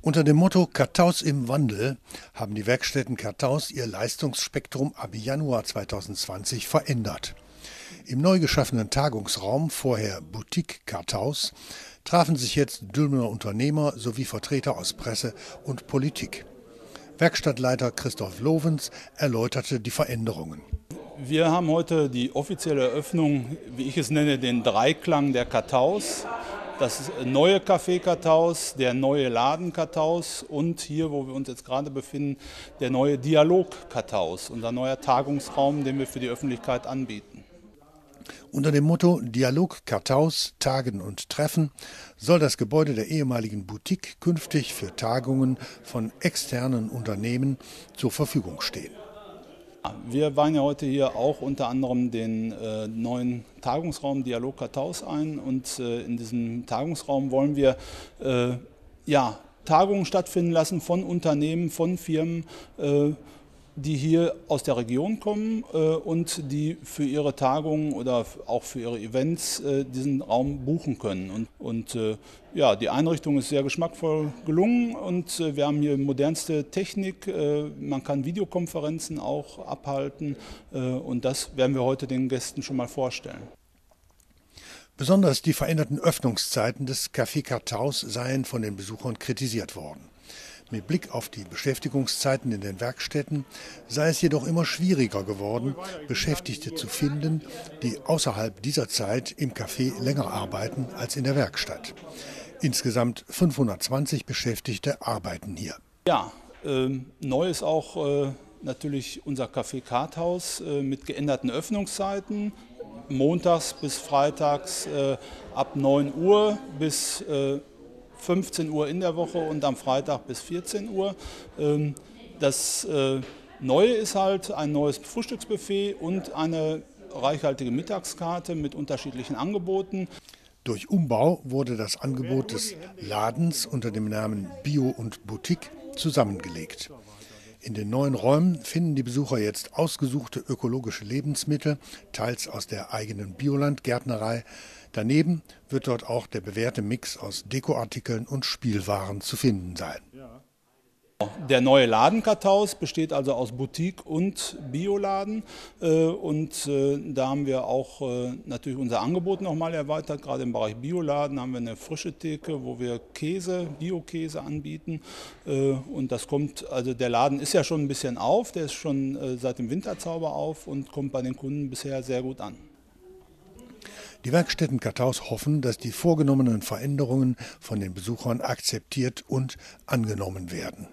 Unter dem Motto Kartaus im Wandel haben die Werkstätten Kartaus ihr Leistungsspektrum ab Januar 2020 verändert. Im neu geschaffenen Tagungsraum, vorher Boutique Kartaus, trafen sich jetzt Dülmener Unternehmer sowie Vertreter aus Presse und Politik. Werkstattleiter Christoph Lovens erläuterte die Veränderungen. Wir haben heute die offizielle Eröffnung, wie ich es nenne, den Dreiklang der Kartaus das neue Café Kartaus, der neue Laden Kartaus und hier, wo wir uns jetzt gerade befinden, der neue Dialog Kartaus, unser neuer Tagungsraum, den wir für die Öffentlichkeit anbieten. Unter dem Motto Dialog Kartaus, Tagen und Treffen soll das Gebäude der ehemaligen Boutique künftig für Tagungen von externen Unternehmen zur Verfügung stehen. Wir weihen ja heute hier auch unter anderem den äh, neuen Tagungsraum Dialog Kartaus ein und äh, in diesem Tagungsraum wollen wir äh, ja, Tagungen stattfinden lassen von Unternehmen, von Firmen äh, die hier aus der Region kommen äh, und die für ihre Tagungen oder auch für ihre Events äh, diesen Raum buchen können. Und, und äh, ja, die Einrichtung ist sehr geschmackvoll gelungen und äh, wir haben hier modernste Technik. Äh, man kann Videokonferenzen auch abhalten äh, und das werden wir heute den Gästen schon mal vorstellen. Besonders die veränderten Öffnungszeiten des Café Kartaus seien von den Besuchern kritisiert worden. Mit Blick auf die Beschäftigungszeiten in den Werkstätten sei es jedoch immer schwieriger geworden, Beschäftigte zu finden, die außerhalb dieser Zeit im Café länger arbeiten als in der Werkstatt. Insgesamt 520 Beschäftigte arbeiten hier. Ja, äh, neu ist auch äh, natürlich unser Café Karthaus äh, mit geänderten Öffnungszeiten. Montags bis freitags äh, ab 9 Uhr bis äh, 15 Uhr in der Woche und am Freitag bis 14 Uhr. Ähm, das äh, Neue ist halt ein neues Frühstücksbuffet und eine reichhaltige Mittagskarte mit unterschiedlichen Angeboten. Durch Umbau wurde das Angebot des Ladens unter dem Namen Bio und Boutique zusammengelegt. In den neuen Räumen finden die Besucher jetzt ausgesuchte ökologische Lebensmittel, teils aus der eigenen Biolandgärtnerei. Daneben wird dort auch der bewährte Mix aus Dekoartikeln und Spielwaren zu finden sein. Der neue Laden Kartaus besteht also aus Boutique und Bioladen äh, und äh, da haben wir auch äh, natürlich unser Angebot nochmal erweitert. Gerade im Bereich Bioladen haben wir eine frische Theke, wo wir Käse, Bio-Käse anbieten und das kommt, also der Laden ist ja schon ein bisschen auf, der ist schon seit dem Winterzauber auf und kommt bei den Kunden bisher sehr gut an. Die Werkstätten Kartaus hoffen, dass die vorgenommenen Veränderungen von den Besuchern akzeptiert und angenommen werden.